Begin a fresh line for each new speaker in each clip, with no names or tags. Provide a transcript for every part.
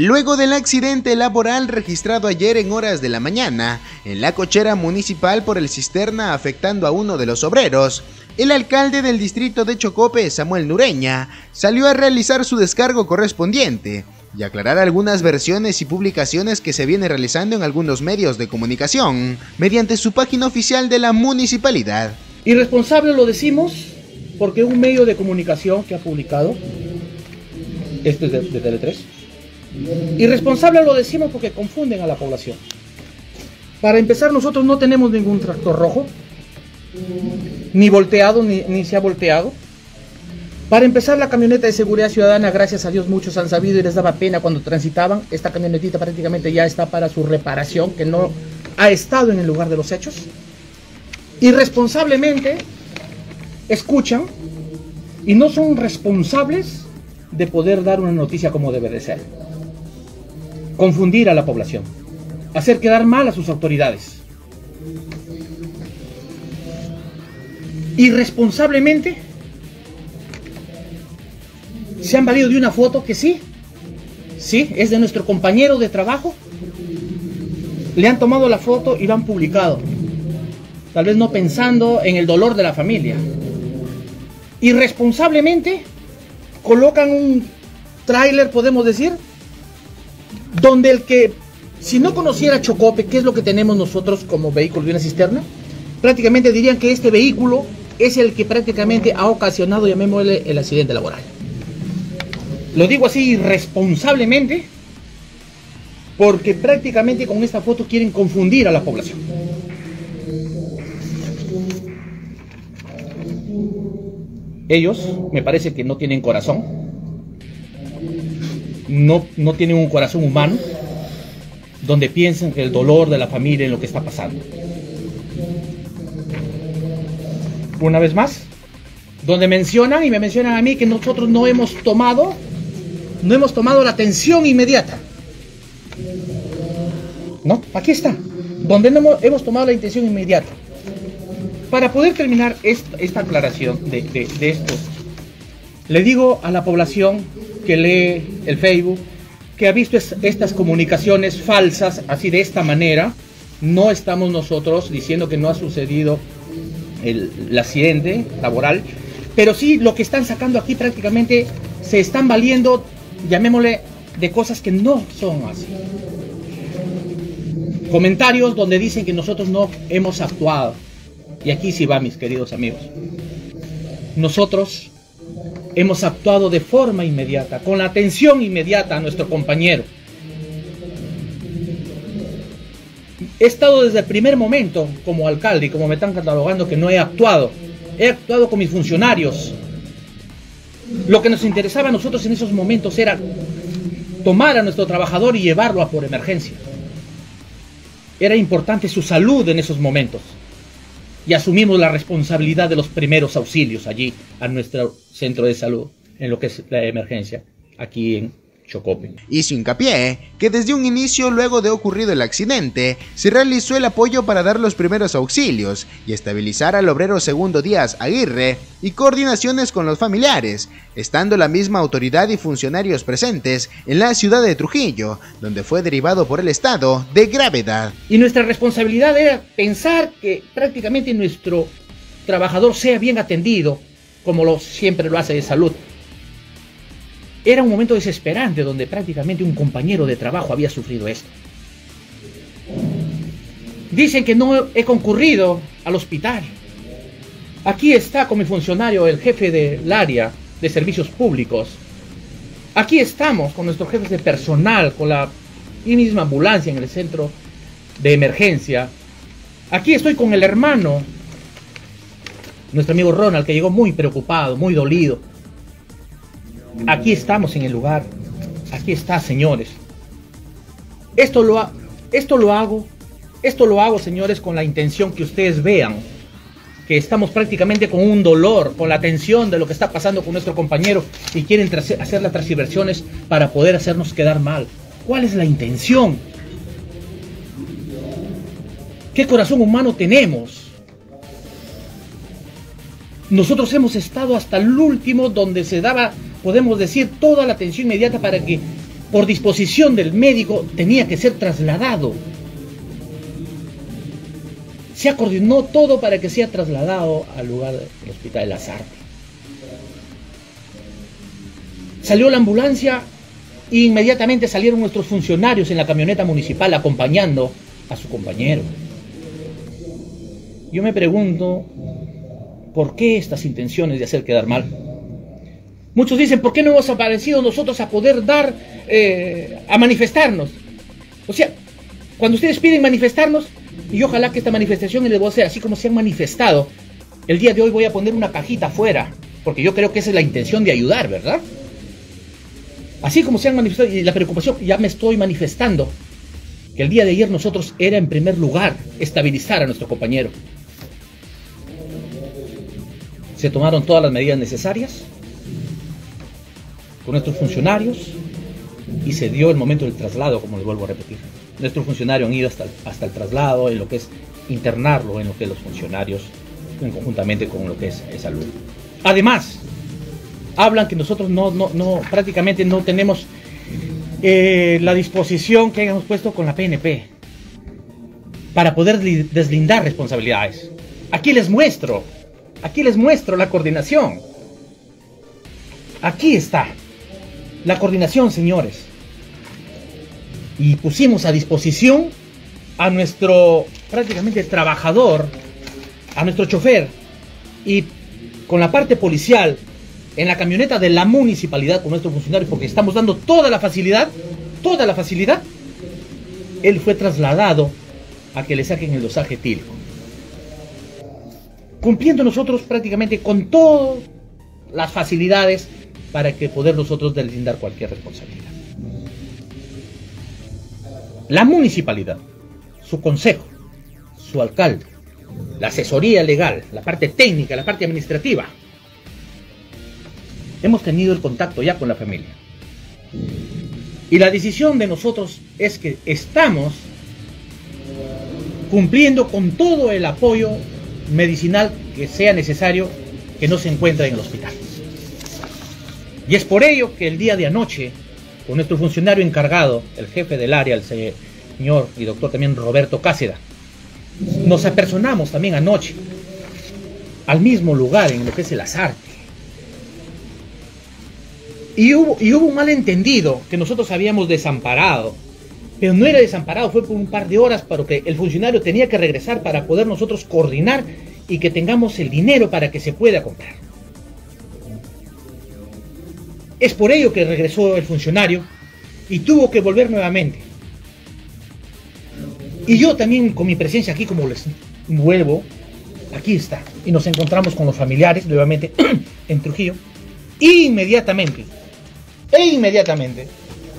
Luego del accidente laboral registrado ayer en horas de la mañana en la cochera municipal por el cisterna afectando a uno de los obreros, el alcalde del distrito de Chocope, Samuel Nureña, salió a realizar su descargo correspondiente y aclarar algunas versiones y publicaciones que se viene realizando en algunos medios de comunicación mediante su página oficial de la municipalidad.
Irresponsable lo decimos porque un medio de comunicación que ha publicado, este es de, de Tele 3, Irresponsable lo decimos porque confunden a la población. Para empezar, nosotros no tenemos ningún tractor rojo, ni volteado, ni, se ha volteado. Para empezar, la camioneta de seguridad ciudadana, gracias a Dios, muchos han sabido y les daba pena cuando transitaban. Esta camionetita prácticamente ya está para su reparación, que no ha estado en el lugar de los hechos. Irresponsablemente escuchan y no son responsables de poder dar una noticia como debe de ser confundir a la población, hacer quedar mal a sus autoridades. Irresponsablemente se han valido de una foto que sí, sí, es de nuestro compañero de trabajo. Le han tomado la foto y la han publicado. Tal vez no pensando en el dolor de la familia. Irresponsablemente colocan un tráiler, podemos decir, donde el que, si no conociera Chocope, ¿qué es lo que tenemos nosotros como vehículo de una cisterna? Prácticamente dirían que este vehículo es el que prácticamente ha ocasionado, llamémosle, el accidente laboral. Lo digo así irresponsablemente, porque prácticamente con esta foto quieren confundir a la población. Ellos me parece que no tienen corazón, no, no tienen un corazón humano donde piensan que el dolor de la familia en lo que está pasando. Una vez más, donde mencionan y me mencionan a mí que nosotros no hemos tomado, no hemos tomado la atención inmediata. ¿No? Aquí está, donde no hemos, tomado la intención inmediata. Para poder terminar esta, aclaración de, de esto, le digo a la población que lee el Facebook, que ha visto estas comunicaciones falsas, así de esta manera, no estamos nosotros diciendo que no ha sucedido el, accidente laboral, pero sí lo que están sacando aquí prácticamente se están valiendo, llamémosle, de cosas que no son así. Comentarios donde dicen que nosotros no hemos actuado. Y aquí sí va, mis queridos amigos. Nosotros hemos actuado de forma inmediata, con la atención inmediata a nuestro compañero. He estado desde el primer momento como alcalde y como me están catalogando que no he actuado. He actuado con mis funcionarios. Lo que nos interesaba a nosotros en esos momentos era tomar a nuestro trabajador y llevarlo a por emergencia. Era importante su salud en esos momentos y asumimos la responsabilidad de los primeros auxilios allí a nuestro centro de salud en lo que es la emergencia aquí en Chocope.
Hizo hincapié que desde un inicio, luego de ocurrido el accidente, se realizó el apoyo para dar los primeros auxilios y estabilizar al obrero segundo Díaz Aguirre y coordinaciones con los familiares, estando la misma autoridad y funcionarios presentes en la ciudad de Trujillo, donde fue derivado por el estado de gravedad.
Y nuestra responsabilidad era pensar que prácticamente nuestro trabajador sea bien atendido, como lo, siempre lo hace de salud, era un momento desesperante donde prácticamente un compañero de trabajo había sufrido esto. Dicen que no he concurrido al hospital. Aquí está con mi funcionario, el jefe del área de servicios públicos. Aquí estamos con nuestros jefes de personal, con la misma ambulancia en el centro de emergencia. Aquí estoy con el hermano, nuestro amigo Ronald, que llegó muy preocupado, muy dolido. Aquí estamos en el lugar. Aquí está, señores. Esto lo, esto lo hago, esto lo hago, señores, con la intención que ustedes vean que estamos prácticamente con un dolor, con la tensión de lo que está pasando con nuestro compañero y quieren hacer las transversiones para poder hacernos quedar mal. ¿Cuál es la intención? ¿Qué corazón humano tenemos? Nosotros hemos estado hasta el último donde se daba podemos decir, toda la atención inmediata para que por disposición del médico, tenía que ser trasladado. Se coordinó todo para que sea trasladado al lugar del Hospital de las Artes. Salió la ambulancia e inmediatamente salieron nuestros funcionarios en la camioneta municipal acompañando a su compañero. Yo me pregunto, ¿por qué estas intenciones de hacer quedar mal? Muchos dicen, ¿por qué no hemos aparecido nosotros a poder dar, eh, a manifestarnos? O sea, cuando ustedes piden manifestarnos, y ojalá que esta manifestación les voy a hacer así como se han manifestado, el día de hoy voy a poner una cajita afuera, porque yo creo que esa es la intención de ayudar, ¿verdad? Así como se han manifestado, y la preocupación, ya me estoy manifestando, que el día de ayer nosotros era en primer lugar estabilizar a nuestro compañero. Se tomaron todas las medidas necesarias con nuestros funcionarios y se dio el momento del traslado, como les vuelvo a repetir. Nuestros funcionarios han ido hasta, hasta el traslado, en lo que es internarlo, en lo que los funcionarios, en conjuntamente con lo que es, salud. Además, hablan que nosotros no, no, no prácticamente no tenemos eh, la disposición que hemos puesto con la PNP para poder deslindar responsabilidades. Aquí les muestro Aquí les muestro la coordinación. Aquí está. La coordinación, señores. Y pusimos a disposición a nuestro prácticamente trabajador, a nuestro chofer, y con la parte policial, en la camioneta de la municipalidad con nuestros funcionarios, porque estamos dando toda la facilidad, toda la facilidad, él fue trasladado a que le saquen el dosaje tílico cumpliendo nosotros prácticamente con todas las facilidades para que poder nosotros deslindar cualquier responsabilidad. La municipalidad, su consejo, su alcalde, la asesoría legal, la parte técnica, la parte administrativa, hemos tenido el contacto ya con la familia. Y la decisión de nosotros es que estamos cumpliendo con todo el apoyo medicinal que sea necesario que no se encuentra en el hospital. Y es por ello que el día de anoche, con nuestro funcionario encargado, el jefe del área, el señor y doctor también Roberto Cáceda, nos apersonamos también anoche al mismo lugar en lo que es el Azarte. Y hubo, y hubo un malentendido que nosotros habíamos desamparado pero no era desamparado, fue por un par de horas para que el funcionario tenía que regresar para poder nosotros coordinar y que tengamos el dinero para que se pueda comprar. Es por ello que regresó el funcionario y tuvo que volver nuevamente. Y yo también con mi presencia aquí, como les vuelvo, aquí está. Y nos encontramos con los familiares nuevamente en Trujillo. inmediatamente, e inmediatamente,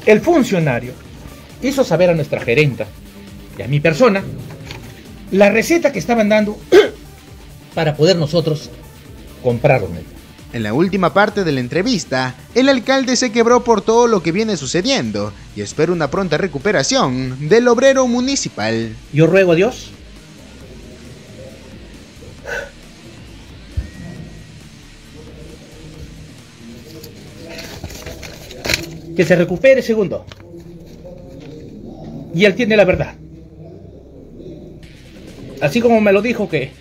el funcionario hizo saber a nuestra gerenta y a mi persona la receta que estaban dando para poder nosotros comprarlo.
En la última parte de la entrevista, el alcalde se quebró por todo lo que viene sucediendo y espera una pronta recuperación del obrero municipal.
Yo ruego a Dios que se recupere segundo y él tiene la verdad. Así como me lo dijo que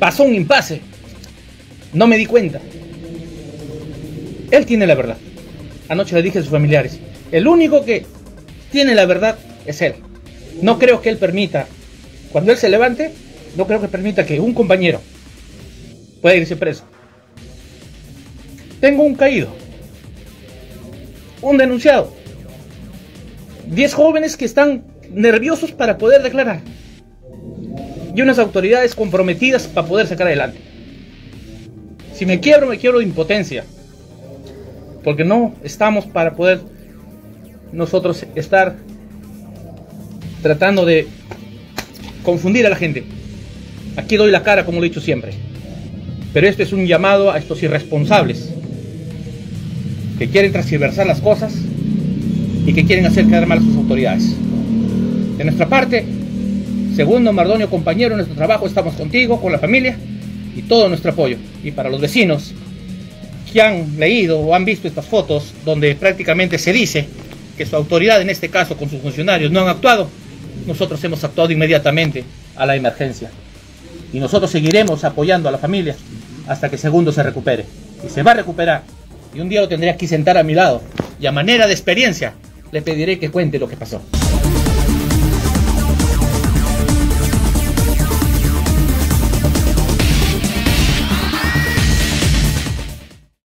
pasó un impasse, no me di cuenta. Él tiene la verdad. Anoche le dije a sus familiares, el único que tiene la verdad es él. No creo que él permita, cuando él se levante, no creo que permita que un compañero pueda irse preso. Tengo un caído, un denunciado, 10 jóvenes que están nerviosos para poder declarar. Y unas autoridades comprometidas para poder sacar adelante. Si me quiebro, me quiebro de impotencia. Porque no estamos para poder nosotros estar tratando de confundir a la gente. Aquí doy la cara, como lo he dicho siempre. Pero este es un llamado a estos irresponsables que quieren transversar las cosas y que quieren hacer quedar mal a sus autoridades. De nuestra parte, segundo Mardonio, compañero nuestro trabajo, estamos contigo, con la familia y todo nuestro apoyo. Y para los vecinos, que han leído o han visto estas fotos donde prácticamente se dice que su autoridad, en este caso con sus funcionarios, no han actuado, nosotros hemos actuado inmediatamente a la emergencia. Y nosotros seguiremos apoyando a la familia hasta que Segundo se recupere. Y se va a recuperar. Y un día lo tendré aquí sentar a mi lado. Y a manera de experiencia, le pediré que cuente lo que pasó.